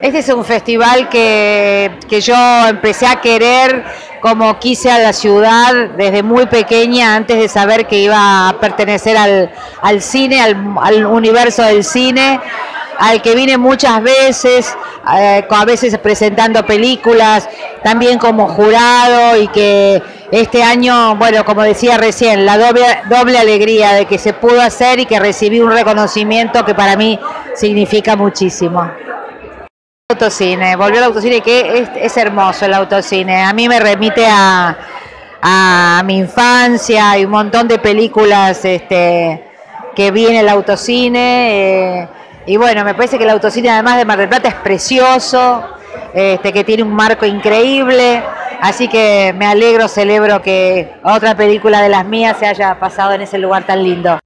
Este es un festival que, yo empecé a querer como quise a la ciudad desde muy pequeña, antes de saber que iba a pertenecer al, cine, al, universo del cine, al que vine muchas veces, eh, a veces presentando películas, también como jurado y que este año, bueno, como decía recién, la doble, doble alegría de que se pudo hacer y que recibí un reconocimiento que para mí significa muchísimo. Autocine, volvió al autocine que es, hermoso el autocine. A mí me remite a, a mi infancia y un montón de películas este, que vi en el autocine. Eh, y bueno, me parece que el autocine además de Mar del Plata es precioso, este, que tiene un marco increíble. Así que me alegro, celebro que otra película de las mías se haya pasado en ese lugar tan lindo.